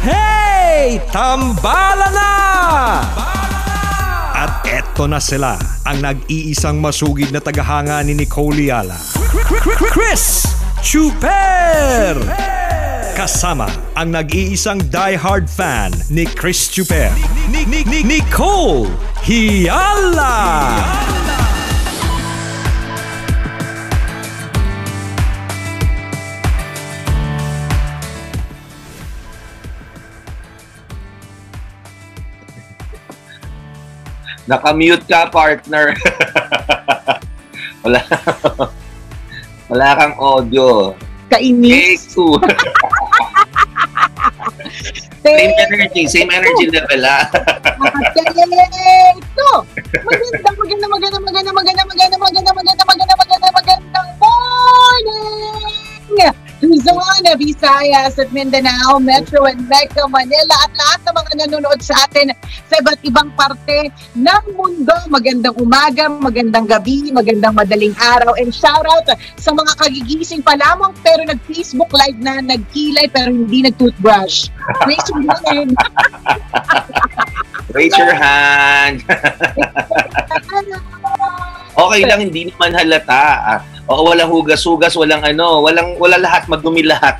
Hey! Tambala na! At eto na sila, ang nag-iisang masugid na tagahanga ni Nicole Yala. Chris Chuper! Kasama ang nag-iisang die-hard fan ni Chris Chuper. Ni- ni- ni- Nicole Hiala! Nakamute ka, partner. Wala. Wala kang audio. Kainis. Take same energy, same energy level, ah. Ito! Maganda, maganda, maganda, maganda, maganda, maganda, maganda, maganda, maganda, maganda, magandang morning! Luzon, Visayas at Mindanao, Metro and Mega Manila at lahat ng mga nanonood sa atin sa iba't ibang parte ng mundo. Magandang umaga, magandang gabi, magandang madaling araw and shout out sa mga kagigising pa lamang pero nag-Facebook live na, nagkilay pero hindi nag-toothbrush. Raise your hand. Raise your hand. okay lang, hindi naman halata. Oo, walang hugas-hugas, walang ano, walang wala lahat, madumi lahat.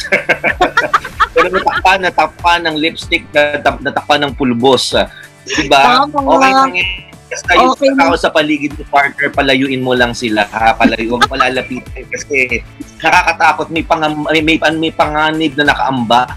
Pero natakpan, natakpan ng lipstick, natap- natakpan ng pulbos. ah. Diba? Tama. Okay lang eh. Basta yung Okay tao sa paligid mo, partner, palayuin mo lang sila. Ha? Palayo, huwag mo palalapitin kasi nakakatakot. May, pangam, may, may, may panganib na nakaamba.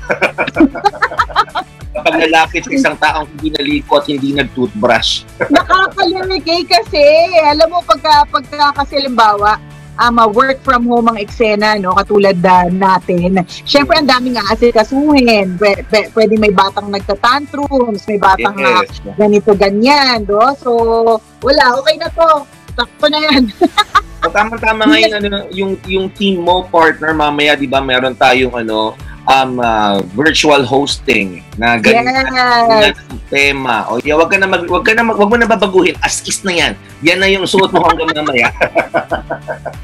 Kapag nalapit sa isang taong hindi nalikot, hindi nag-toothbrush. Nakakalimik eh kasi, alam mo, pagka, pagka kasi limbawa, um, work from home ang eksena, no, katulad da, natin. Siyempre, ang daming aasikasuhin. Pwede, pwede may batang nagtatantrums, may batang na Yes. ganito, ganyan, do. So, wala, okay na to. Takto na yan. O, tama-tama nga yung, ano, yung, yung team mo, partner, mamaya, di ba, meron tayong ano, um, ah, virtual hosting na ganyan Yes. ang tema. O, yeah, wag ka na mag, wag ka na mag, wag mo na babaguhin. As is na yan. Yan na yung suot mo hanggang mamaya.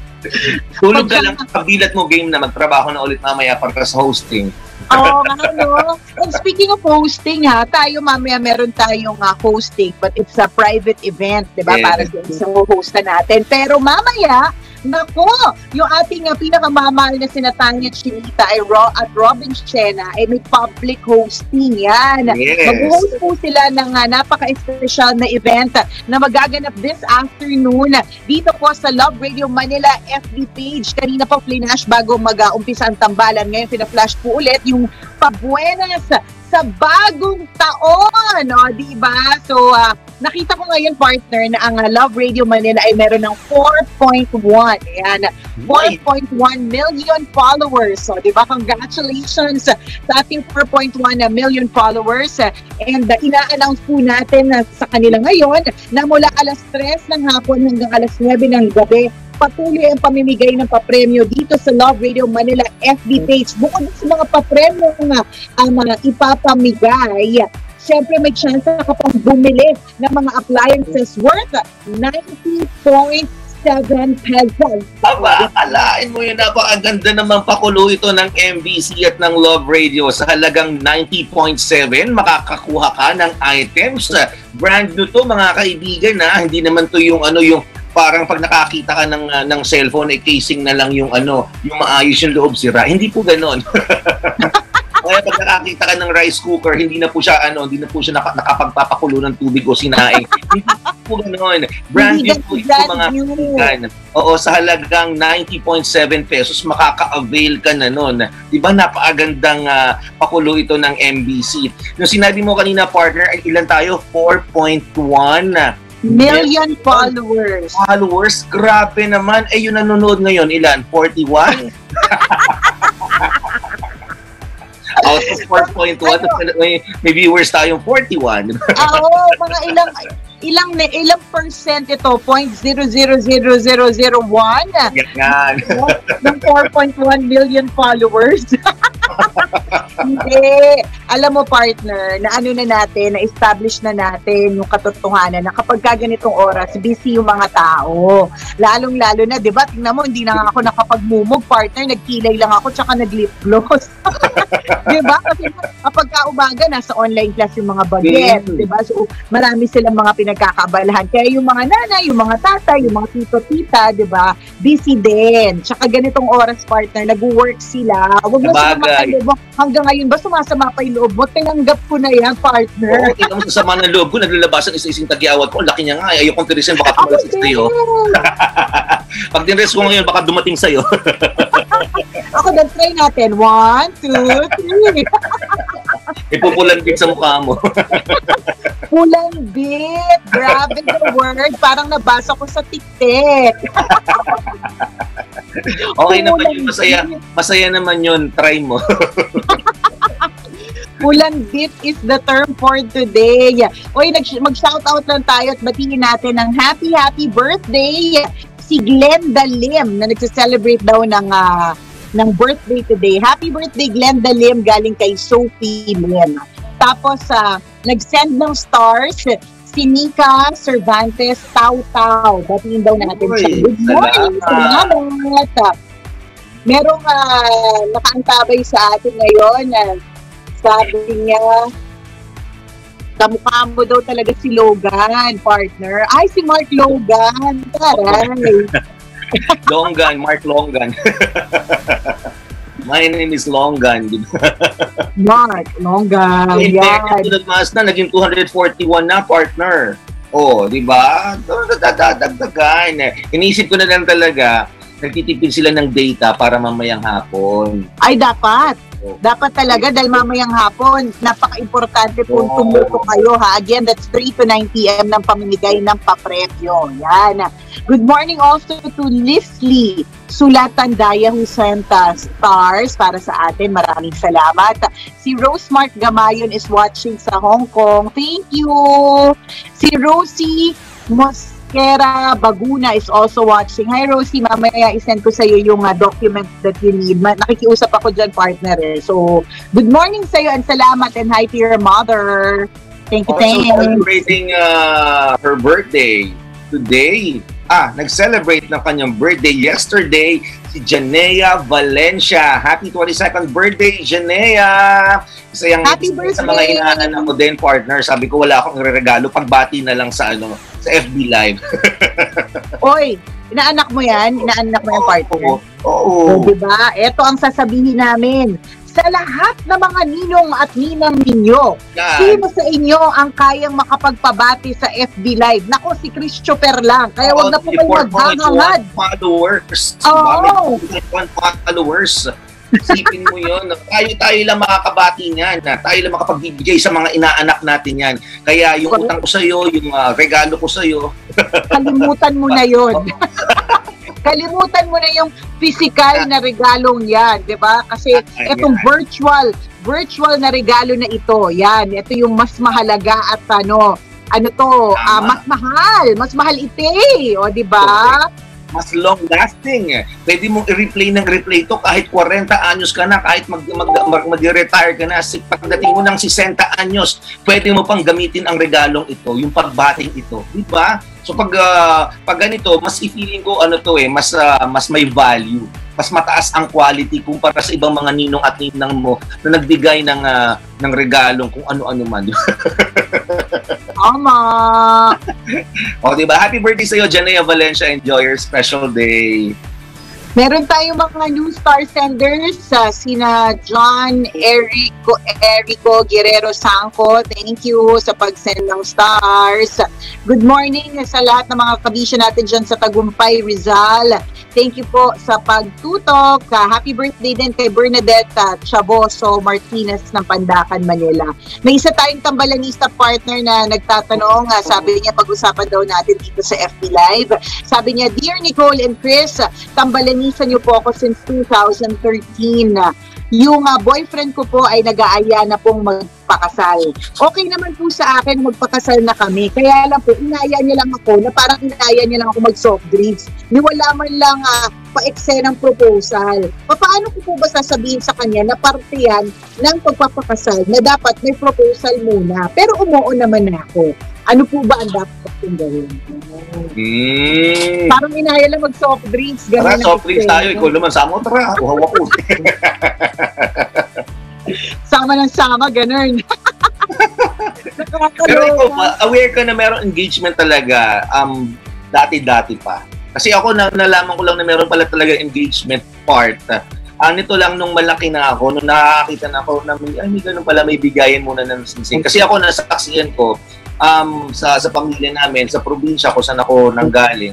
Tulog ka lang, kabilat mo game na magtrabaho na ulit mamaya para sa hosting. Oo nga, no? And speaking of hosting, ha, tayo mamaya meron tayong uh, hosting, but it's a private event, di ba? Yes. Para sa hosta natin. Pero mamaya, Nako, yung ating uh, pinakamamahal na sinatanya Chinita ay Ro at Robin Chena ay may public hosting yan. Yes. Mag-host po sila ng uh, napaka-espesyal na event na magaganap this afternoon dito po sa Love Radio Manila FB page. Kanina po flinash bago mag-umpisa ang tambalan. Ngayon pina-flash po ulit yung pabuenas sa bagong taon. O, di ba? So, ah, nakita ko ngayon, partner, na ang ah, Love Radio Manila ay meron ng 4.1. Ayan, 4.1 million followers. So, di ba? Congratulations sa ating 4.1 na million followers. And uh, ina-announce po natin na sa kanila ngayon na mula alas 3 ng hapon hanggang alas 9 ng gabi, patuloy ang pamimigay ng papremyo dito sa Love Radio Manila FB page. Bukod sa mga papremyo na um, uh, ipapamigay, Siyempre may chance ka pang bumili ng mga appliances worth 90.7 pesos. Aba, akalain mo yun, napakaganda naman pakulo ito ng MBC at ng Love Radio sa halagang 90.7. Makakakuha ka ng items. Brand new to mga kaibigan na hindi naman to yung ano yung parang pag nakakita ka ng ah, ng cellphone eh casing na lang yung ano yung maayos yung loob sira hindi po ganoon Kaya pag nakakita ka ng rice cooker, hindi na po siya ano, hindi na po siya naka, nakapagpapakulo ng tubig o sinaing. hindi po ganoon. Brand new po ito mga kaibigan. Oo, sa halagang 90.7 pesos, makaka-avail ka na nun. Di ba napakagandang ah, pakulo ito ng MBC. Nung sinabi mo kanina, partner, ay ilan tayo? 4.1 Million followers. followers. Grabe naman. Eh, yung nanonood ngayon, ilan? 41? Out of 4.1, may, may viewers tayong 41. Oo, mga ilang ilang ilang percent ito? 0.000001 Yan. ng 4.1 million followers. Hindi. alam mo partner, na ano na natin, na-establish na natin yung katotohanan na kapag ka ganitong oras, busy yung mga tao. Lalong-lalo na, di ba? Tingnan mo, hindi na nga ako nakapagmumog, partner, nagkilay lang ako, tsaka nag-lip gloss. di ba? Kasi kapag ka umaga, nasa online class yung mga baget, Mm. di ba? So, marami silang mga pinagkakabalahan. Kaya yung mga nanay, yung mga tatay, yung mga tito-tita, di ba? Busy din. Tsaka ganitong oras, partner, nag-work sila. Huwag mo loob mo. Hanggang ngayon ba sumasama pa yung loob mo? Tinanggap ko na yan, partner. Oo, tingnan mo sa sama ng loob ko, naglalabasan isa-ising tagiawat ko. Ang Laki niya nga, eh. ayokong tirisin, baka tumalas din. sa'yo. Pag dinres ko ngayon, baka dumating sa'yo. Ako din, try natin. One, two, three. Ipupulan din sa mukha mo. Pulang bit. Grabe the word. Parang nabasa ko sa TikTok. Okay naman yun, masaya. Masaya naman yun, try mo. Pulang bit is the term for today. Uy, mag-shoutout lang tayo at batiin natin ng happy, happy birthday si Glenda Lim na nagse-celebrate daw ng ah, ng birthday today. Happy birthday Glenda Lim galing kay Sophie Lim. Tapos sa nag-send ng stars si Nika Cervantes Tau Tau. Batiin daw natin siya. Uy, Good morning. salamat. Merong uh, nakaantabay sa atin ngayon na sabi niya, kamukha mo daw talaga si Logan, partner. Ay, si Mark Logan. Taray. Longgan, Mark Longgan. My name is Longgan. Mark Logan. In Yan. fairness, nagmaas na, naging 241 na, partner. Oh, di ba? Dagdagan. Inisip ko na lang talaga, nagtitipid sila ng data para mamayang hapon. Ay, dapat. Dapat talaga dahil mamayang hapon, napaka-importante po tumuto kayo ha. Again, that's 3 to 9 p.m. ng pamimigay ng papremyo. Yan. Good morning also to Leslie Sulatan Daya Husenta Stars para sa atin. Maraming salamat. Si Rosemart Gamayon is watching sa Hong Kong. Thank you. Si Rosie Mosquera Baguna is also watching. Hi Rosie, mamaya isend ko sa iyo yung uh, documents that you need. Ma- nakikiusap ako dyan, partner. Eh. So, good morning sa iyo and salamat and hi to your mother. Thank you, Also thank you. celebrating uh, her birthday today. Ah, nag-celebrate ng kanyang birthday yesterday si Janea Valencia. Happy 22nd birthday, Janea! Isa yung Happy sa mga birthday! inaanan ko din, partner. Sabi ko wala akong regalo. Pagbati na lang sa ano sa FB Live. Oy, inaanak mo yan? Inaanak mo yan, partner? Oo. Oo. O, diba? Ito ang sasabihin namin. Sa lahat ng mga ninong at ninang ninyo, Yan. sino sa inyo ang kayang makapagpabati sa FB Live? Nako, si Christopher lang. Kaya wag na po kayo 4.1 maghahangad. followers. Oo. 4.1 followers? Isipin mo yun. Tayo-tayo lang makakabati niyan. Tayo lang makapagbibigay sa mga inaanak natin yan. Kaya yung utang ko sa'yo, yung ah, regalo ko sa'yo, Kalimutan mo na yon. Kalimutan mo na yung physical na regalong yan, di ba? Kasi itong virtual, virtual na regalo na ito, yan, ito yung mas mahalaga at ano, ano to, Tama. mas mahal, mas mahal ite, o di ba? mas long lasting. Pwede mong i-replay ng replay to kahit 40 anyos ka na, kahit mag, mag, mag, mag-retire ka na. Pagdating mo ng 60 anyos, pwede mo pang gamitin ang regalong ito, yung pagbating ito. Di ba? So pag, ah, pag ganito, mas i-feeling ko ano to eh, mas, ah, mas may value. Mas mataas ang quality kumpara sa ibang mga ninong at ninang mo na nagbigay ng, ah, ng regalong kung ano-ano man. Tama. o, di ba? Happy birthday sa iyo, Janea Valencia. Enjoy your special day. Meron tayong mga new star senders sa sina John Erico Erico Guerrero Sangko. Thank you sa pag-send ng stars. Good morning sa lahat ng mga kabisya natin dyan sa Tagumpay, Rizal. Thank you po sa pagtutok. Ah, Happy birthday din kay Bernadette ah, Chaboso Martinez ng Pandakan, Manila. May isa tayong tambalanista partner na nagtatanong. ah, Sabi niya, pag-usapan daw natin dito sa FB Live. Sabi niya, Dear Nicole and Chris, tambalanisan niyo po ako since 2013. yung uh, boyfriend ko po ay nag-aaya na pong magpakasal. Okay naman po sa akin magpakasal na kami. Kaya lang po, inaya niya lang ako na parang inaya niya lang ako mag-soft drinks. Ni wala man lang uh, pa-eksenang proposal. Paano ko po ba sasabihin sa kanya na parte yan ng pagpapakasal na dapat may proposal muna? Pero umuo naman ako. Ano po ba ang dapat kong gawin? Mm. Parang inaya lang mag-soft drinks. Tara, soft drinks tayo. Ikaw naman, sama mo. Tara, uhaw ako. sama ng sama, ganun. Pero ikaw pa, aware ka na meron engagement talaga um, dati-dati pa. Kasi ako, na, nalaman ko lang na meron pala talaga engagement part. Ah, nito lang nung malaki na ako, nung nakakita na ako na may, ay, may ganun pala, may bigayan muna ng singsing. Kasi ako, nasaksiyan ko, um, sa, sa pamilya namin, sa probinsya ko saan ako nanggaling,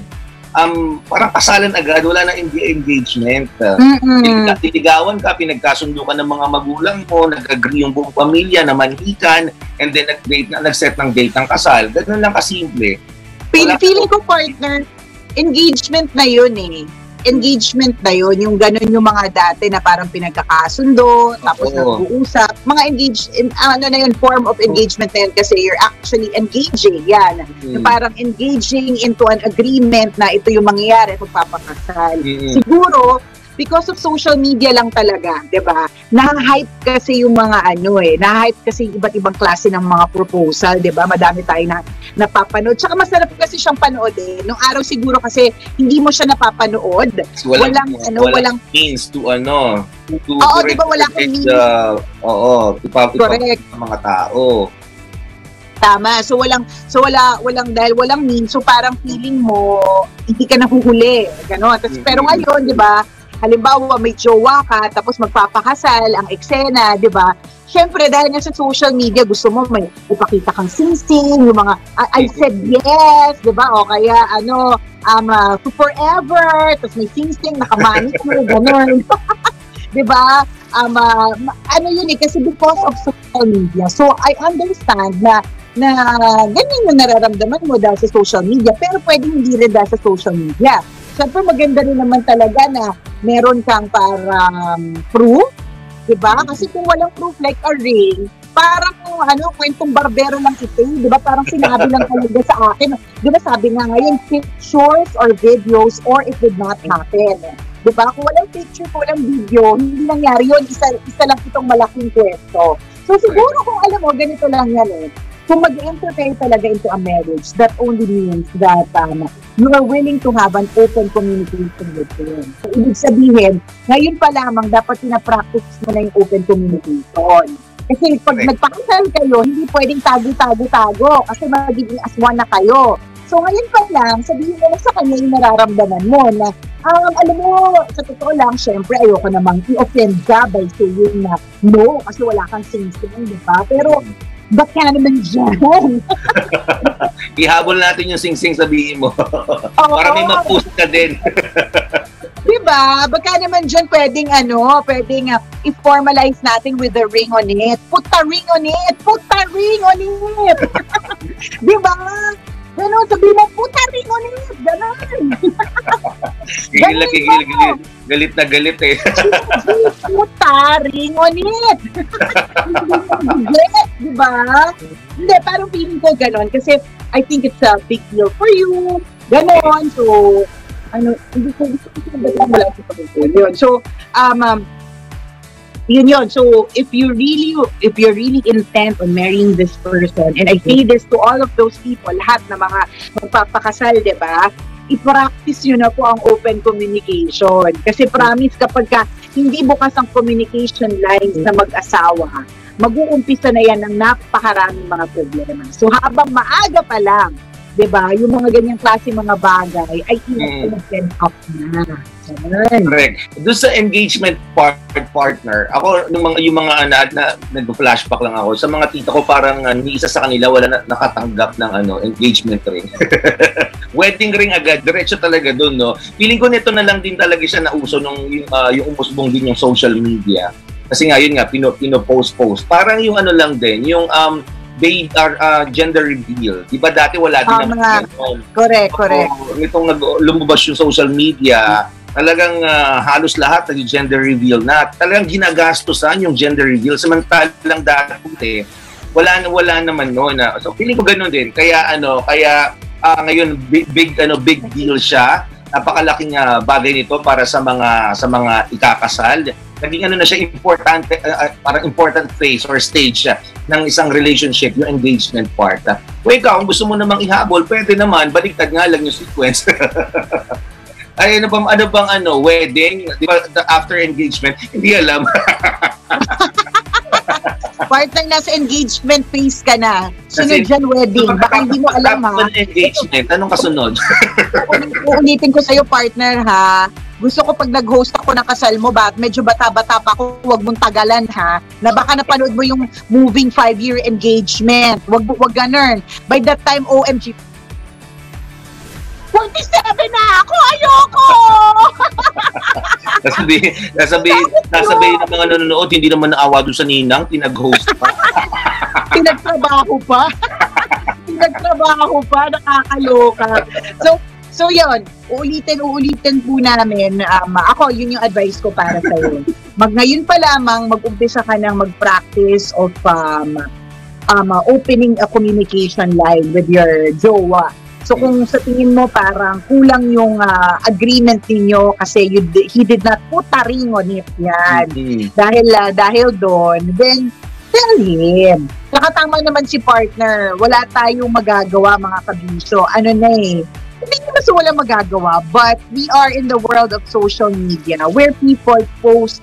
um, parang kasalan agad, wala na engagement. Mm-mm. Titigawan ka, pinagkasundo ka ng mga magulang mo, nag-agree yung buong pamilya na manhikan, and then nag-date na, nag-set ng date ng kasal. Ganun lang kasimple. Feeling ko partner, engagement na yun eh. Engagement na yun, yung ganun yung mga dati na parang pinagkakasundo, tapos Oo. nag-uusap. Mga engage, in, ano na yun, form of engagement na yun kasi you're actually engaging, yan. Yung Mm. parang engaging into an agreement na ito yung mangyayari kung papakasal. Mm-mm. Siguro, because of social media lang talaga, 'di ba? Na-hype kasi yung mga ano eh, na-hype kasi yung iba't ibang klase ng mga proposal, 'di ba? Madami tayo na napapanood. Tsaka masarap kasi siyang panoodin. Nung araw siguro kasi hindi mo siya napapanood. So, walang, Walang, ano, walang means to ano, to, Oo, to di ba, wala kang means. the, oo, ipa, Correct. ng mga tao. tama. So walang so wala walang dahil walang means, so parang feeling mo hindi ka nahuhuli, gano'n. Tapos, Mhm. pero ngayon, 'di ba? Halimbawa, may jowa ka, tapos magpapakasal, ang eksena, di ba? Siyempre, dahil nga sa social media, gusto mo may ipakita kang sing-sing, yung mga, I, I said yes, di ba? O kaya, ano, um, uh, to forever, tapos may sing-sing, nakamani mo, gano'n. di ba? Um, uh, ano yun eh, kasi because of social media. So, I understand na na ganyan yung nararamdaman mo dahil sa social media, pero pwedeng hindi rin dahil sa social media. Siyempre, maganda rin naman talaga na meron kang parang proof, di ba? Kasi kung walang proof like a ring, parang ano, kwentong barbero lang ito, eh, di ba? Parang sinabi lang talaga sa akin. Di ba sabi nga ngayon, pictures or videos or it did not happen. Di ba? Kung walang picture, kung walang video, hindi nangyari yun. Isa, isa lang itong malaking kwento. So siguro kung alam mo, ganito lang yan eh. Kung mag-enter kayo talaga into a marriage, that only means that um, you are willing to have an open communication with him. So, ibig sabihin, ngayon pa lamang dapat pinapractice mo na yung open communication. Kasi pag Correct. nagpakasal kayo, hindi pwedeng tago-tago-tago kasi magiging as one na kayo. So ngayon pa lang, sabihin mo na sa kanya yung nararamdaman mo na, um, alam mo, sa totoo lang, syempre ayoko namang i-offend ka by saying na no, kasi wala kang sing-sing, di ba? Pero, ba't ka naman dyan? Ihabol natin yung sing-sing sabihin mo. Oo. Para may mag-post ka din. Diba? Baka naman dyan pwedeng ano, pwedeng uh, i-formalize natin with the ring on it. Put the ring on it! Put the ring on it! diba? Ganun, sabi mo, put the ring on it! Ganun! Na gigil, gigil. Galit na galit eh. put the ring on it! Yes, diba? Hindi, parang feeling ko ganun. Kasi I think it's a big deal for you. Ganon. So, ano, hindi ko gusto ko sabihin wala sa pagkukulo yun. So, um, um, yun yun. So, if you really, if you're really intent on marrying this person, and I say this to all of those people, lahat na mga magpapakasal, di ba? I-practice nyo na po ang open communication. Kasi promise kapag ka hindi bukas ang communication lines na mag-asawa, mag-uumpisa na yan ng napakaraming mga problema. So habang maaga pa lang, 'di ba, yung mga ganyang klase mga bagay ay Mm. i-open up na. Ganun. Correct. Doon sa engagement part, partner, ako, nung mga, yung mga na, na, nag-flashback lang ako, sa mga tita ko parang uh, ni isa sa kanila wala na, nakatanggap ng ano engagement ring. Wedding ring agad, diretso talaga doon, no? Feeling ko nito na lang din talaga siya nauso nung yung, uh, yung umusbong din yung social media. Kasi nga, yun nga, pino, pino-post-post. Parang yung ano lang din, yung um, babe, uh, gender reveal. Di ba dati wala din Ah, naman mga- ganun. Correct, correct. Oo, nitong nag lumabas yung social media, talagang uh, halos lahat nag gender reveal na talagang ginagastosan yung gender reveal samantalang dati wala na wala naman no na so feeling ko ganoon din kaya ano kaya uh, ngayon big, big ano big deal siya napakalaking uh, bagay nito para sa mga sa mga ikakasal naging ano na siya importante uh, parang important phase or stage uh, ng isang relationship yung engagement part uh. kung ikaw kung gusto mo namang ihabol pwede naman baliktad nga lang yung sequence ay ano bang ano bang ano wedding di ba after engagement hindi alam Partner, nasa engagement phase ka na. Sunod dyan wedding. Baka hindi mo alam ha. engagement, anong kasunod? Uulitin ko sa'yo, partner ha. Gusto ko pag nag-host ako ng kasal mo, ba, medyo bata-bata pa ako, huwag mong tagalan ha. Na baka napanood mo yung moving five-year engagement. Wag, wag ganun. By that time, OMG, 47 na ako! Ayoko! nasabi, nasabi, nasabi ng mga nanonood, hindi naman naawa doon sa ninang, tinag-host pa. Pinagtrabaho pa. Pinagtrabaho pa, nakakaloka. So, so yun, uulitin, uulitin po namin. Um, ako, yun yung advice ko para sa iyo. Mag ngayon pa lamang, mag-umpisa ka ng mag-practice of um, um, uh, opening a communication line with your jowa So kung sa tingin mo parang kulang yung uh, agreement ninyo kasi you, he did not put a ring on it yan. Mm-hmm. Dahil uh, dahil doon, then tell him. Nakatama naman si partner. Wala tayong magagawa mga kabisyo. Ano na eh. Hindi naman sa wala magagawa, but we are in the world of social media where people post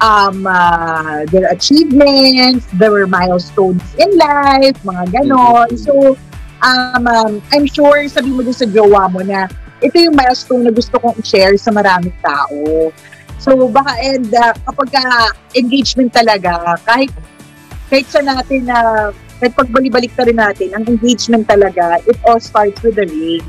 um, uh, their achievements, their milestones in life, mga ganon. Mm-hmm. So, um, um, I'm sure sabi mo din sa jowa mo na ito yung milestone na gusto kong i-share sa maraming tao. So baka and uh, kapag uh, engagement talaga, kahit kahit sa natin na uh, kahit pagbalik-balik ta rin natin, ang engagement talaga, it all starts with a ring.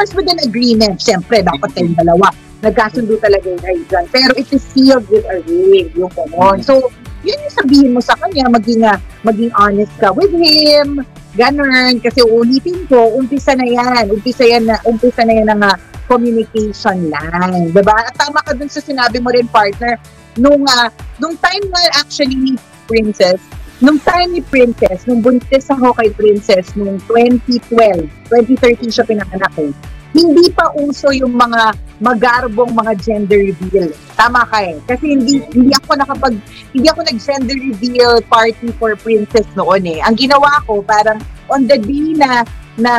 Course, with an agreement. Siyempre, dapat kayong dalawa. Nagkasundo talaga yung dyan. Pero it is sealed with a ring, yung common. So, yun yung sabihin mo sa kanya, maging, uh, maging honest ka with him, Ganun, kasi ulitin ko, umpisa na yan. Umpisa yan na, umpisa na yan ng uh, communication line. Diba? At tama ka dun sa sinabi mo rin, partner, nung, uh, nung time na actually ni Princess, nung time ni Princess, nung buntis ako kay Princess, nung 2012, 2013 siya pinanganak eh, hindi pa uso yung mga magarbong mga gender reveal. Tama ka eh. Kasi hindi hindi ako nakapag hindi ako nag-gender reveal party for princess noon eh. Ang ginawa ko parang on the day na na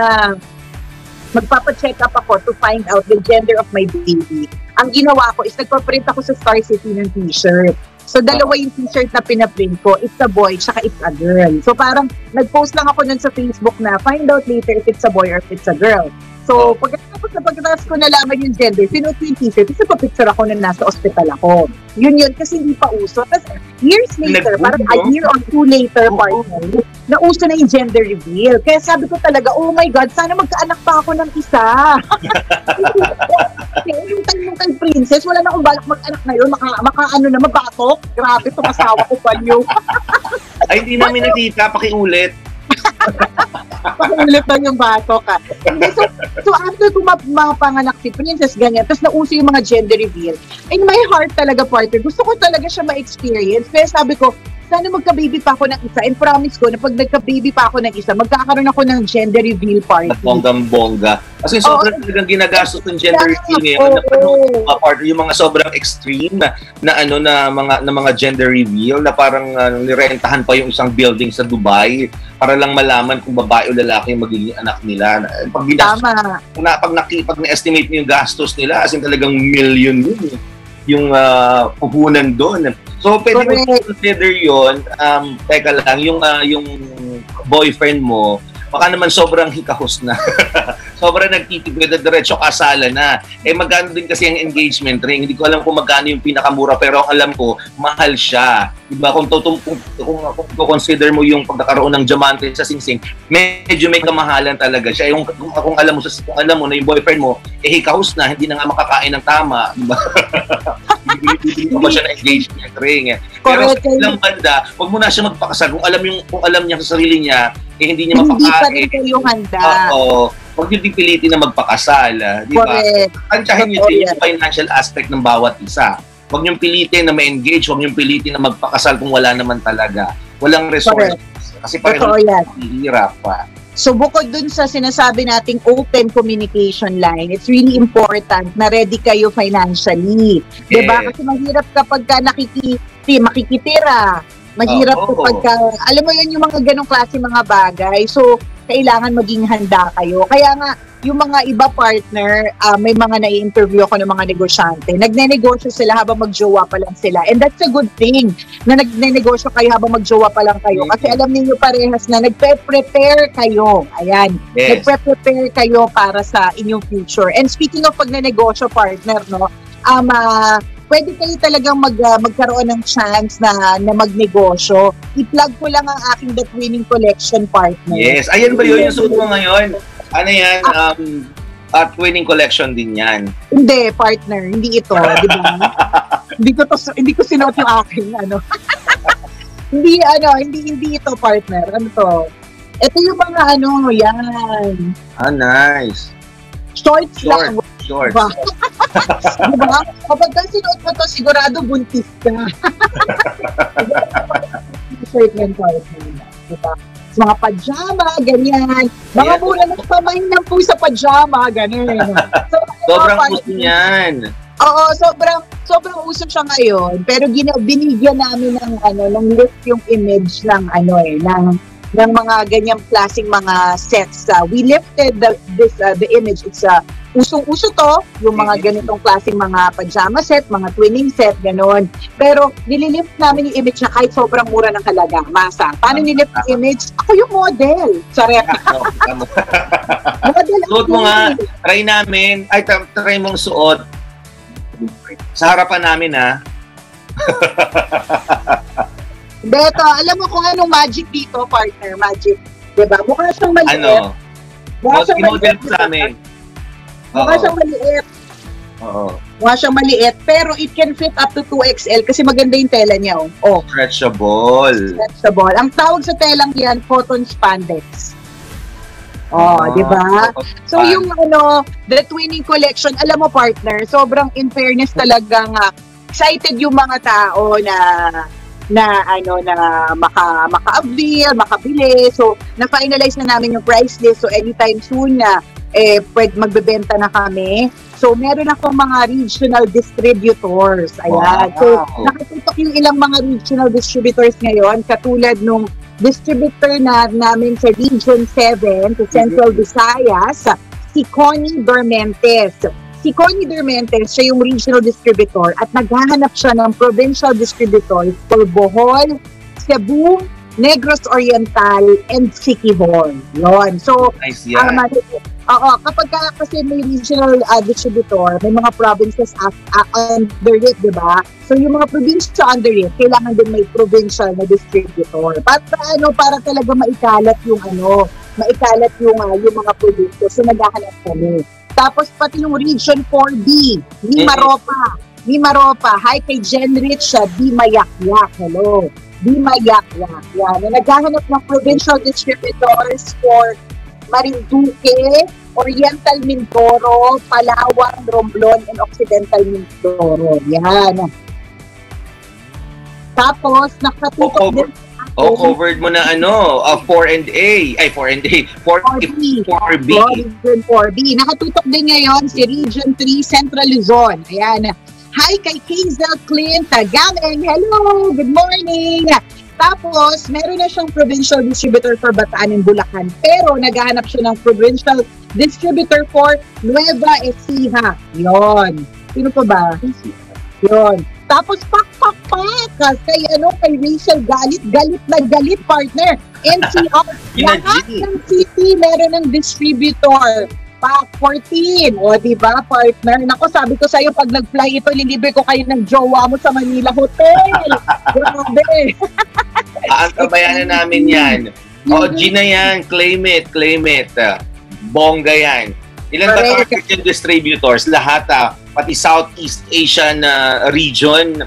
magpapa-check up ako to find out the gender of my baby. Ang ginawa ko is nagpa-print ako sa Star City ng t-shirt. So, dalawa yung t-shirt na pinaprint ko. It's a boy, tsaka it's a girl. So, parang nag-post lang ako nun sa Facebook na find out later if it's a boy or if it's a girl. So, pagkatapos na pagkatapos ko nalaman yung gender, sinuot ko yung t-shirt, kasi pa-picture ako na nasa ospital ako. Yun yun, kasi hindi pa uso. Tapos, years later, Nag- parang a year or two later, oh. partner, nauso na yung gender reveal. Kaya sabi ko talaga, oh my God, sana magkaanak pa ako ng isa. yung time ng kay princess, wala na akong balak mag-anak ngayon, maka, maka ano na, mabatok. Grabe, itong asawa ko pa Ay, hindi namin nakita, pakiulit. Pakulit lang yung bato ka. Hindi, so, so after ko mapanganak si Princess, ganyan, tapos nauso yung mga gender reveal, in my heart talaga, partner, gusto ko talaga siya ma-experience. Kaya sabi ko, sana magka-baby pa ako ng isa. And promise ko na pag nagka-baby pa ako ng isa, magkakaroon ako ng gender reveal party. Bonggang-bongga. Kasi sobrang oh, talagang ginagastos ng gender reveal ngayon. Oh, oh. partner, yung mga sobrang extreme na, na ano na mga na mga gender reveal na parang uh, nirentahan pa yung isang building sa Dubai para lang malaman kung babae o lalaki yung magiging anak nila. Pag ginastos, na, pag, naki, pag na-estimate mo yung gastos nila, as in talagang million yun. Eh yung uh, puhunan doon. So, pwede mo consider yon um, teka lang, yung, uh, yung boyfriend mo, baka naman sobrang hikahos na. sobrang nagtitipid na diretso kasala na. Eh magkano din kasi ang engagement ring. Hindi ko alam kung magkano yung pinakamura pero ang alam ko, mahal siya. Diba? Kung, tutum, kung, kung, kung, kung consider mo yung pagkakaroon ng diamante sa singsing, medyo may kamahalan talaga siya. Yung, kung, kung alam mo kung alam mo na yung boyfriend mo, eh hikahos na, hindi na nga makakain ng tama. Diba? Bibili pa siya ng engagement ring? Pero Correct. sa ilang banda, huwag mo na siya magpakasal. Kung alam yung kung alam niya sa sarili niya, eh hindi niya Hindi pa rin mapakain. kayo handa. Oo. Huwag niyo pipilitin na magpakasal. ah, Di ba? Correct. Tansyahin niyo Totoo din yan. yung financial aspect ng bawat isa. Huwag niyong pilitin na ma-engage, huwag niyong pilitin na magpakasal kung wala naman talaga. Walang resources. Kasi Totoo pareho yan. hirap pa. So bukod dun sa sinasabi nating open communication line, it's really important na ready kayo financially. 'Di ba? Kasi mahirap kapag ka nakikiti, makikitira. Mahirap Oo. kapag ka, alam mo yun yung mga ganong klase mga bagay. So, kailangan maging handa kayo. Kaya nga, yung mga iba partner, ah, may mga nai-interview ako ng mga negosyante. Nagne-negosyo sila habang magjowa pa lang sila. And that's a good thing na nagne-negosyo kayo habang magjowa pa lang kayo. Kasi alam niyo parehas na nagpe-prepare kayo. Ayan. yes. Nagpe-prepare kayo para sa inyong future. And speaking of pagnenegosyo partner, no, um, ah, pwede kayo talagang mag, ah, magkaroon ng chance na, na magnegosyo. I-plug ko lang ang aking The Winning Collection partner. Yes. Ayan ba yun yung suot mo ngayon? Ano yan? Um, at winning collection din yan. Hindi, partner. Hindi ito, di ba? hindi ko to, hindi ko sinuot yung aking, ano. hindi, ano, hindi, hindi ito, partner. Ano to? Ito yung mga, ano, yan. Ah, nice. Shorts Short. lang. Short. Diba? Kapag ka sinuot mo to, sigurado buntis ka. T-shirt yan, partner. Diba? Sa mga pajama, ganyan. Mga Ayan. mura ng pamain lang po sa pajama, ganyan. So, Sobrang ano, gusto niyan. Oo, sobrang sobrang uso siya ngayon, pero gina, binigyan namin ng ano, ng lift yung image ng ano eh, ng ng mga ganyang klaseng mga sets. Uh, we lifted the, this uh, the image. It's uh, usong-uso to, yung mga ganitong klaseng mga pajama set, mga twinning set, ganon. Pero nililift namin yung image na kahit sobrang mura ng halaga, masa. Paano nilift yung image? Ako yung model. Sorry, ano. model. Suot mo nga. Try namin. Ay, try mong suot. Sa harapan namin, ha? Beto, alam mo kung anong magic dito, partner, magic. Diba? Mukha siyang maliit. Ano? Mukha siyang model maliit. mo sa amin. Mukha siyang maliit. Oo. Mukha siyang maliit. Pero it can fit up to 2XL kasi maganda yung tela niya. Oh, oh Stretchable. stretchable. Ang tawag sa telang yan, cotton spandex. Oh, Ah, di ba? So yung ano, the twinning collection, alam mo partner, sobrang in fairness talagang ah, excited yung mga tao na na ano na maka maka-avail, makabili. So na-finalize na namin yung price list. So anytime soon na eh pwede magbebenta na kami. So meron akong mga regional distributors. Ayan. So Wow. nakatutok yung ilang mga regional distributors ngayon katulad nung distributor na namin sa Region 7 sa Central Visayas, si Connie Dormentes. Si Connie Dormentes, siya yung regional distributor at naghahanap siya ng provincial distributor for Bohol, Cebu, Negros Oriental, and Siquijor. Yon. So, Nice Um, yan. Oo, kapag ka kasi may regional uh, distributor, may mga provinces as, uh, under it, di ba? So yung mga probinsya under it, kailangan din may provincial na distributor. Para ano, para talaga maikalat yung ano, maikalat yung, uh, yung mga produkto. So naghahanap kami. Tapos pati yung Region 4B, ni. Maropa. Ni Maropa. Hi kay Jen Rich, di mayakyak. Hello. Di mayakyak. Yan. Na naghahanap ng provincial distributors for Marinduque, Oriental Mindoro, Palawan, Romblon, and Occidental Mindoro. Yan. Tapos, nakatutok O, din Oh, covered mo na ano, uh, 4 and A. Ay, 4 and A. 4, 4B. 4B. Region 4B. Nakatutok din ngayon si Region 3 Central Luzon. Ayan. Hi kay Hazel Clint Tagameng. Hello! Good morning! Tapos, meron na siyang provincial distributor for Bataan and Bulacan. Pero, naghahanap siya ng provincial distributor for Nueva Ecija. Yon. Sino pa ba? Yon. Tapos, pak, pak, pak. Kay, ano, kay Rachel Galit. Galit na galit, partner. NCR. Lahat ng city meron ng distributor. Pack 14. O, di ba, partner? Nako, sabi ko sa'yo, pag nag-fly ito, lilibre ko kayo ng jowa mo sa Manila Hotel. Grabe. Aantabayan na namin yan. O, G na yan. Claim it, claim it. Bongga yan. Ilan ba distributors? Lahat ah, pati Southeast Asian uh, region.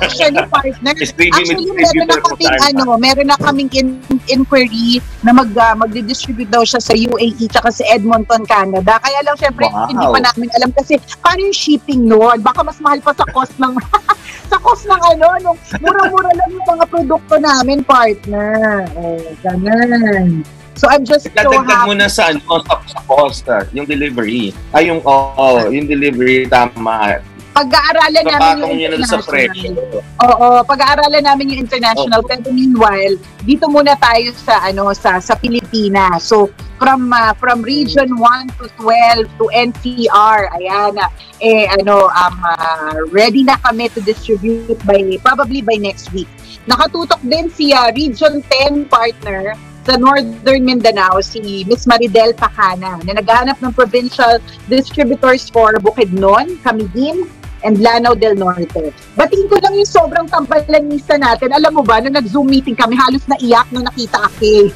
Actually, partner, actually meron na kaming ano, meron na kaming in, inquiry na mag uh, magdi-distribute daw siya sa UAE tsaka sa Edmonton, Canada. Kaya lang syempre Wow. hindi pa namin alam kasi paano yung shipping noon? Baka mas mahal pa sa cost ng sa cost ng ano, nung mura-mura lang yung mga produkto namin, partner. Oh, ganun. So I'm just so happy. mo na sa, ano, sa, sa cost, ah, yung delivery. Ay, yung, oo, oh, yung delivery, tama. Pag-aaralan namin yung international. presyo. Oo, pag-aaralan namin yung international. Pero meanwhile, dito muna tayo sa ano sa sa Pilipinas. So from uh, from region 1 to 12 to NCR, ayan na eh ano um uh, ready na kami to distribute by probably by next week. Nakatutok din si uh, region 10 partner sa Northern Mindanao, si Miss Maridel Pacana, na naghahanap ng provincial distributors for Bukidnon, Camiguin, and Lanao del Norte. Batiin ko lang yung sobrang tambalanista natin. Alam mo ba, nung nag-Zoom meeting kami, halos naiyak nung nakita ako.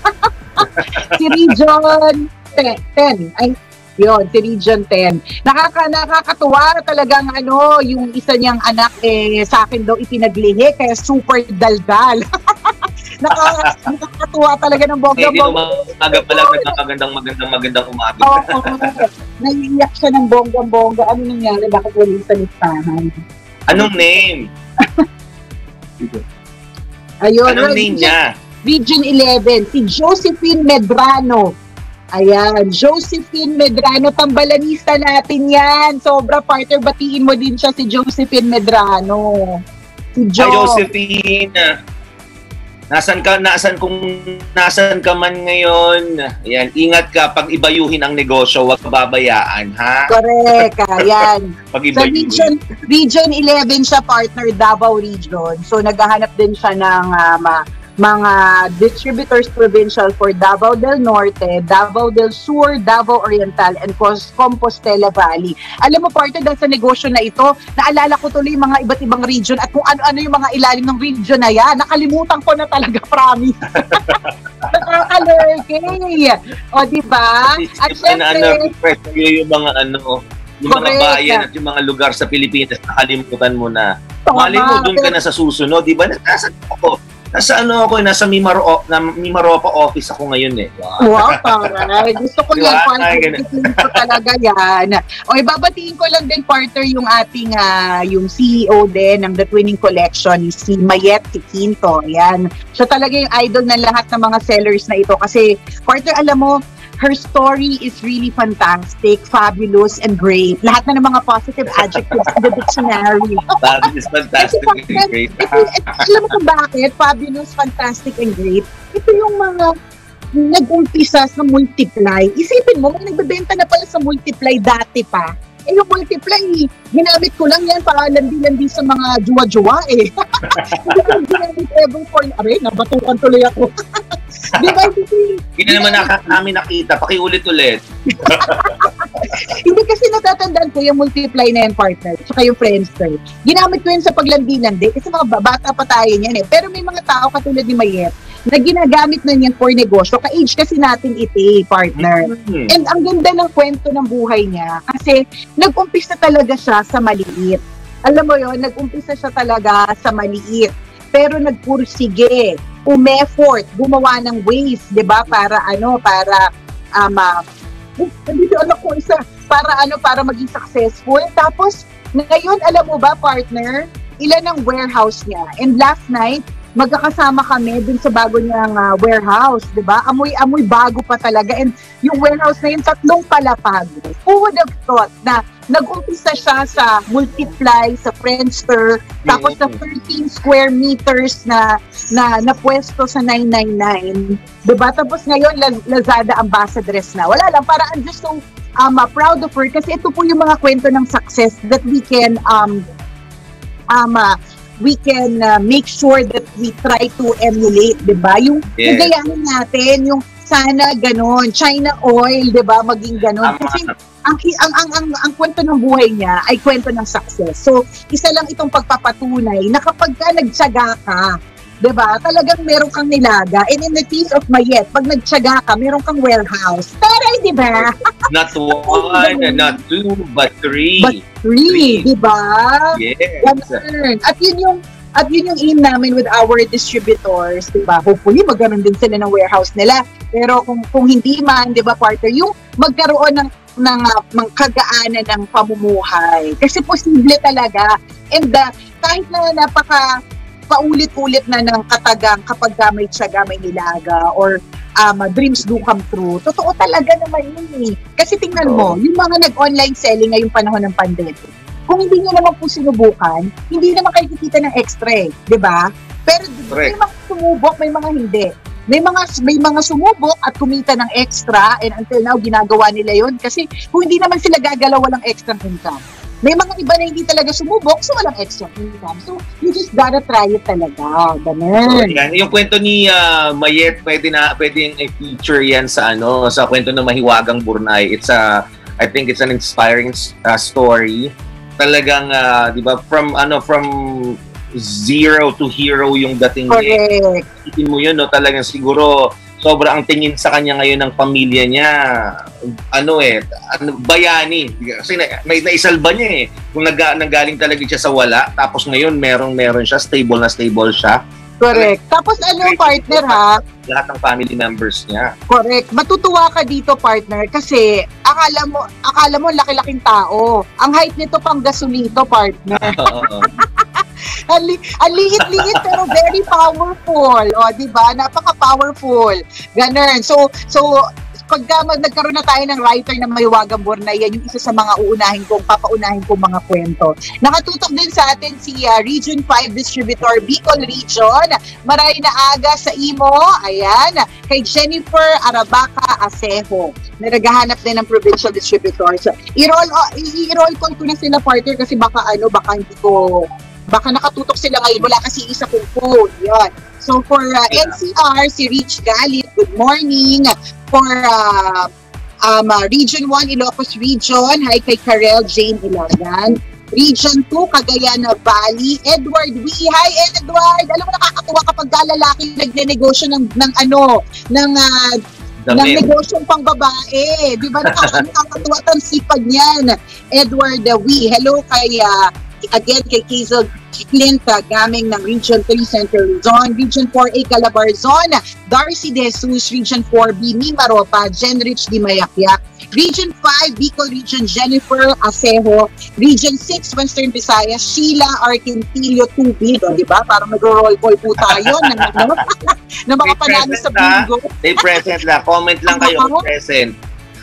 si Region 10. Ay, yun, si Region 10. Nakaka, nakakatuwa talagang ano, yung isa niyang anak eh, sa akin daw ipinaglihi, kaya super daldal. Nakaka, nakakatuwa talaga ng Hindi bongga-bongga. umaga pa lang, nagkakagandang, magandang, magandang umaga. Oo, oo. naiiyak siya ng bongga-bongga. Ano nangyari? Bakit wala sa listahan? Anong name? Ayun, Anong name niya? Region 11, si Josephine Medrano. Ayan, Josephine Medrano, tambalanista natin yan. Sobra partner, batiin mo din siya si Josephine Medrano. Si Jo. Josephine. Nasaan ka, nasaan kung nasaan ka man ngayon? Ayan, ingat ka pag ibayuhin ang negosyo, huwag babayaan, ha? Correct, ayan. Pag Sa ibayuhin. region, region 11 siya partner, Davao Region. So naghahanap din siya ng ma- mga distributors provincial for Davao del Norte, Davao del Sur, Davao Oriental, and Compostela Valley. Alam mo, partner, dahil sa negosyo na ito, naalala ko tuloy mga iba't ibang region at kung ano-ano yung mga ilalim ng region na yan. Nakalimutan ko na talaga, promise. Nakakalurkey. O, di ba? At syempre, yung mga ano, yung mga Correct. bayan at yung mga lugar sa Pilipinas, nakalimutan mo na. tama. Mali mo, doon ka na sa susunod, di ba? Nasa ako. Nasa ano ako, eh, nasa Mimaro, na Mimaropa office ako ngayon eh. Wow, taray. Gusto ko yan, partner. Ko talaga yan. O, ibabatiin ko lang din, partner, yung ating, ah, yung CEO din ng The Twinning Collection, si Mayet Quinto. Yan. Siya talaga yung idol ng lahat ng mga sellers na ito. Kasi, partner, alam mo, her story is really fantastic, fabulous, and great. Lahat na ng mga positive adjectives in the dictionary. That is fantastic and great. Ito, ito, alam mo kung bakit? Fabulous, fantastic, and great. Ito yung mga nag-umpisa sa multiply. Isipin mo, may nagbebenta na pala sa multiply dati pa. Eh, yung multiply, ginamit ko lang yan para landi-landi sa mga juwa-juwa eh. Hindi ko ginamit ever for, aray, nabatukan tuloy ako. Di ba? Hindi, na naman naka, namin nakita. Pakiulit-ulit. Hindi kasi natatandaan ko yung multiply na yung partner, tsaka yung friendster. Ginamit ko yun sa paglandi-landi kasi mga bata pa tayo niyan eh. Pero may mga tao katulad ni Mayet na ginagamit na niyan for negosyo. Ka-age kasi natin ito eh, partner. Hmm. And ang ganda ng kwento ng buhay niya kasi nag-umpisa talaga siya sa maliit. Alam mo yon nag-umpisa siya talaga sa maliit. Pero nagpursige, umeffort, gumawa ng ways, 'di ba? Para ano, para um, uh, dito anak ko isa, para ano, para maging successful. Tapos ngayon, alam mo ba, partner, ilan ang warehouse niya? And last night, magkakasama kami dun sa bago niyang ah, warehouse, 'di ba? Amoy amoy bago pa talaga and yung warehouse na yun tatlong palapag. Who would have thought na nag-umpisa siya sa Multiply, sa Friendster, tapos sa 13 square meters na na na pwesto sa 999. 'Di ba? Tapos ngayon Laz- Lazada ambassadress na. Wala lang para I'm just so um, uh, proud of her kasi ito po yung mga kwento ng success that we can um um uh, we can uh, make sure that we try to emulate, 'di ba? Yung Yes. nagayahin natin, yung sana ganon, China oil, 'di ba? Maging ganon kasi ang, ang ang ang ang kwento ng buhay niya ay kwento ng success. So, isa lang itong pagpapatunay na kapag ka nagtyaga ka, 'Diba? Talagang meron kang nilaga. And in the case of Mayet, pag nagtsaga ka, meron kang warehouse. Taray, di ba? Not one, not two, but three. But three, di ba? Yes. Ganun. At yun yung at yun yung aim namin with our distributors, di ba? Hopefully, magkaroon din sila ng warehouse nila. Pero kung kung hindi man, di ba, partner, yung magkaroon ng ng uh, mga kagaanan ng pamumuhay. Kasi posible talaga. And uh, kahit na napaka paulit-ulit na ng katagang kapag may tsaga, may nilaga, or um, dreams do come true. Totoo talaga naman yun eh. Kasi tingnan mo, yung mga nag-online selling ngayong panahon ng pandemic, kung hindi nyo naman po sinubukan, hindi naman kayo kikita ng extra eh, di ba? Pero Correct. may mga sumubok, may mga hindi. May mga may mga sumubok at kumita ng extra and until now ginagawa nila yon kasi kung hindi naman sila gagalaw walang extra income. May mga iba na hindi talaga sumubok, so walang extra income. So, you just gotta try it talaga. Ganun. So, yan. Yung kwento ni uh, Mayet, pwede na, pwede i-feature yan sa ano, sa kwento ng Mahiwagang Burnay. It's a, I think it's an inspiring uh, story. Talagang, uh, di ba, from, ano, from zero to hero yung dating Correct. Itin mo yun, no? Talagang siguro, sobra ang tingin sa kanya ngayon ng pamilya niya. Ano eh, ano, bayani. Kasi na, may naisalba niya eh. Kung nag, nanggaling talaga siya sa wala, tapos ngayon merong meron siya, stable na stable siya. Correct. Tapos ano partner ha? Lahat ng family members niya. Correct. Matutuwa ka dito partner kasi akala mo akala mo laki-laking tao. Ang height nito pang gasolito partner. ang, li- ang liit-liit pero very powerful. O, di ba? Napaka-powerful. Ganun. So, so pagka nagkaroon na tayo ng writer na may wagang Bornay, yan yung isa sa mga uunahin kong, papaunahin kong mga kwento. Nakatutok din sa atin si uh, Region 5 Distributor Bicol Region. Maray na aga sa imo. Ayan. Kay Jennifer Arabaca Asejo. Na naghahanap din ng provincial distributors. I-roll, uh, i-roll call ko na sila partner kasi baka ano, baka hindi ko baka nakatutok sila ngayon, wala kasi isa kong phone. Yan. So for uh, NCR, si Rich Galit, good morning. For uh, um, uh, Region 1, Ilocos Region, hi kay Karel Jane Ilagan. Region 2, Cagayan Valley, Edward V. Hi, Edward! Alam mo, nakakatuwa kapag lalaki nagne-negosyo ng, ng ano, ng uh, ng negosyong pang babae. Di ba? Nakakatuwa ang sipag niyan. Edward V. Hello kay uh, again kay Kizel Clint uh, gaming ng Region 3 Central Zone, Region 4A Calabarzon, Darcy De Jesus, Region 4B Mimaropa, Jenrich Di Mayakyak, Region 5 Bicol Region Jennifer Asejo, Region 6 Western Visayas, Sheila Arquintilio Tubig, oh, di ba? Parang nag-roll call po tayo ng, ano, ng mga panalo sa bingo. They present na. Comment lang kayo present.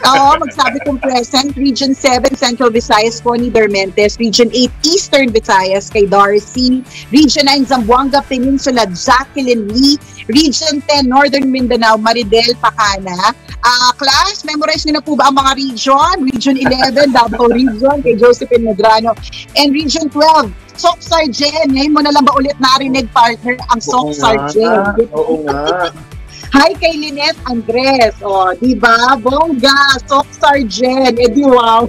Oo, magsabi kong present. Region 7, Central Visayas, Connie Bermentes. Region 8, Eastern Visayas, kay Darcy. Region 9, Zamboanga Peninsula, Jacqueline Lee. Region 10, Northern Mindanao, Maridel Pacana. Uh, class, memorize niyo na po ba ang mga region? Region 11, Davao Region, kay Josephine Medrano. And Region 12, Sok Sargent. Ngayon mo na lang ba ulit narinig, partner, ang Sok Sargent? Oo nga. Hi kay Lynette Andres. O, oh, di ba? Bongga, Sok Sargent. Eh di wow.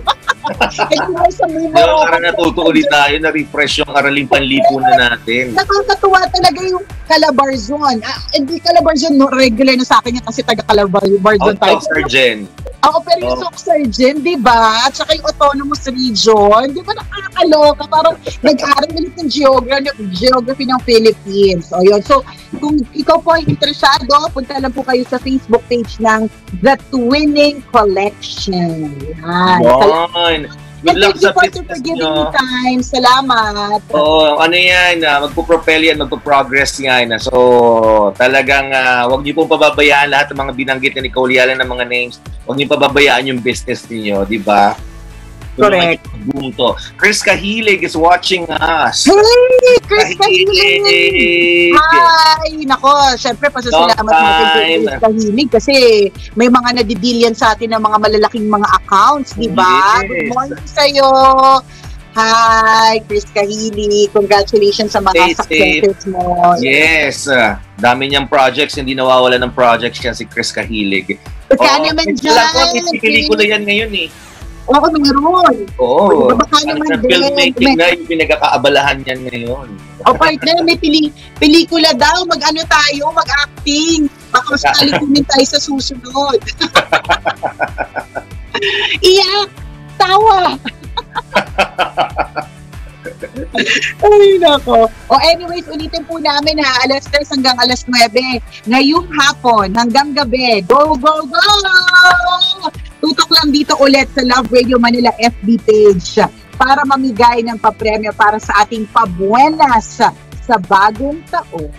di wow sa. Yung parang natuto ulit tayo na refresh yung araling panlipunan natin. Nakakatuwa talaga yung Calabarzon. Ah, hindi Calabarzon, no, regular na sa akin yan kasi taga Calabarzon oh, tayo. Sargent. Oo, pero yung oh. Surgeon, di ba? At saka yung autonomous region, di ba nakakaloka? Parang nag-aaral ulit ng geography, geography ng Philippines. O yun. So, kung ikaw po ay interesado, punta lang po kayo sa Facebook page ng The Twinning Collection. Yan. Yan. Good luck sa business nyo. time. Salamat. Oo, ano yan, uh, magpo-propel yan, magpo-progress yan. So, talagang uh, wag niyo pong pababayaan lahat ng mga binanggit ni Nicole Yala ng mga names. Huwag niyo pababayaan yung business niyo, di ba? Correct. Boom to. Chris Kahilig is watching us. Hey! Chris Kahilig! Hi! Nako, syempre pasasalamat natin kay Chris Kahilig kasi may mga nadidilyan sa atin ng mga malalaking mga accounts, di ba? Yes. Good morning sa'yo! Hi, Chris Kahili. Congratulations sa mga Stay successes safe. mo. Yes. Uh, dami niyang projects. Hindi nawawala ng projects yan si Chris Kahilig. Baka oh, naman dyan. Ko, pelikula yan ngayon eh. Oo, meron. Oo. Baka naman din. Filmmaking na yung pinagkakaabalahan yan ngayon. O partner, may pili pelikula daw. Mag-ano tayo, mag-acting. Baka mas kalikunin tayo sa susunod. Iyak! Tawa! Ay, nako. O anyways, ulitin po namin ha, alas 3 hanggang alas 9. Ngayong hapon hanggang gabi. Go, go, go! Lang dito ulit sa Love Radio Manila FB page para mamigay ng papremyo para sa ating pabuenas sa bagong taon.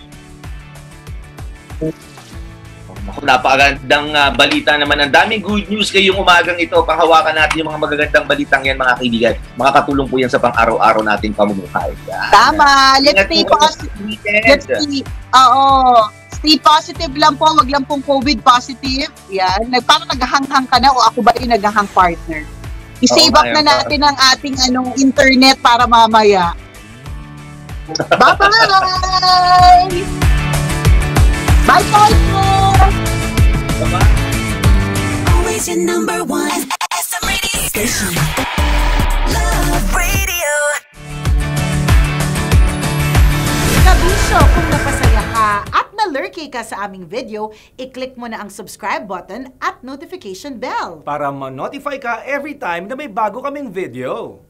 Napakagandang uh, balita naman. Ang daming good news ngayong umagang ito. Panghawakan natin yung mga magagandang balitang yan, mga kaibigan. Makakatulong po yan sa pang-araw-araw nating pamumuhay. Tama. Let's stay positive. Let's stay, oo. Stay positive lang po. Wag lang pong COVID positive. Yan. Parang naghahanghang ka na o ako ba yung naghahang partner? I-save up na natin ang ating anong internet para mamaya. Bye-bye! Bye, partner! Always your number one SM radio station. Love Radio. Kabisyo, kung napasaya ka at na-lurky ka sa aming video, i-click mo na ang subscribe button at notification bell. para ma-notify ka every time na may bago kaming video.